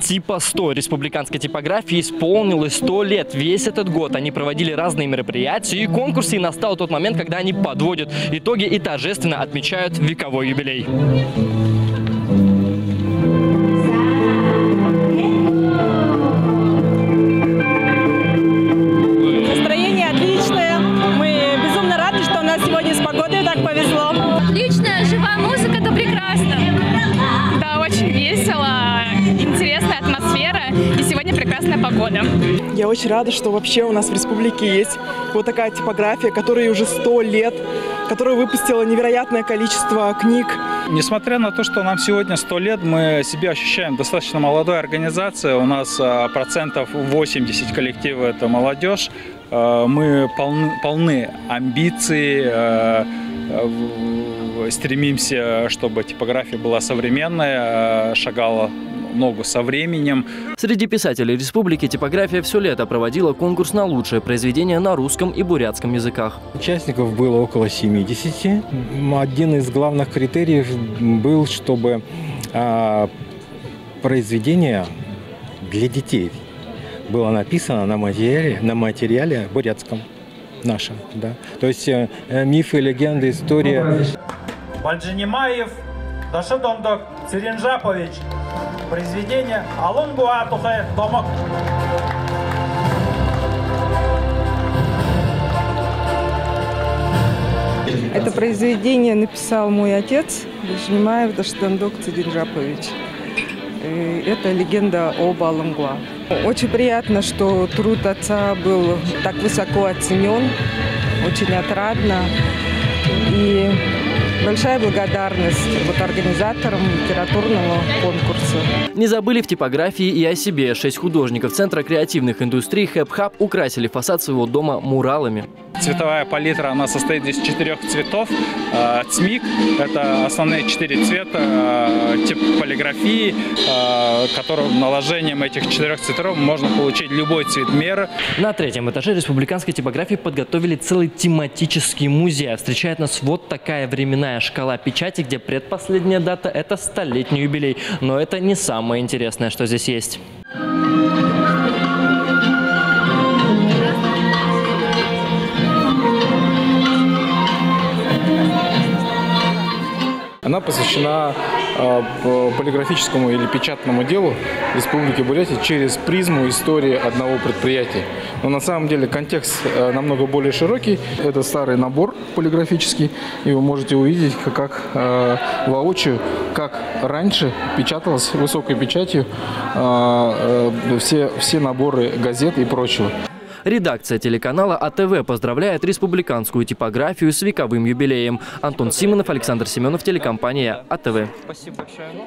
Типа 100 республиканской типографии исполнилось 100 лет. Весь этот год они проводили разные мероприятия и конкурсы, и настал тот момент, когда они подводят итоги и торжественно отмечают вековой юбилей. Интересная атмосфера и сегодня прекрасная погода. Я очень рада, что вообще у нас в республике есть вот такая типография, которая уже сто лет, которая выпустила невероятное количество книг. Несмотря на то, что нам сегодня 100 лет, мы себя ощущаем достаточно молодой организацией. У нас а, процентов 80 коллектива – это молодежь. А, Мы полны, полны амбиций, а, стремимся, чтобы типография была современная, шагала ногу со временем. Среди писателей республики типография все лето проводила конкурс на лучшее произведение на русском и бурятском языках. Участников было около 70. М, Один из главных критериев был, чтобы а, произведение для детей было написано на материале, на материале бурятском нашем. Да? То есть э, э, мифы, легенды, история. Бальджинимаев, Дашидомдок, Циринжапович. Произведение Алунгуа Тухэ Домок. Это произведение написал мой отец, Бежнимаев Даштандок Цидинжапович. Это легенда об Алангуа. Очень приятно, что труд отца был так высоко оценен, очень отрадно. И большая благодарность вот организаторам литературного конкурса. Не забыли в типографии и о себе. Шесть художников Центра креативных индустрий Хэп-Хаб украсили фасад своего дома муралами. Цветовая палитра, она состоит из четырех цветов. А, ЦМИК – это основные четыре цвета а, тип полиграфии, а, которым наложением этих четырех цветов можно получить любой цвет меры. На третьем этаже республиканской типографии подготовили целый тематический музей. Встречает нас вот такая временная шкала печати, где предпоследняя дата – это столетний юбилей. Но это не самое интересное, что здесь есть. Она посвящена п- полиграфическому или печатному делу Республики Бурятия через призму истории одного предприятия. Но на самом деле контекст э, намного более широкий. Это старый набор полиграфический, и вы можете увидеть, как, э, воочию, как раньше печаталось высокой печатью э, э, все, все наборы газет и прочего. Редакция телеканала АТВ поздравляет республиканскую типографию с вековым юбилеем. Антон Симонов, Александр Семенов, телекомпания АТВ. Спасибо большое.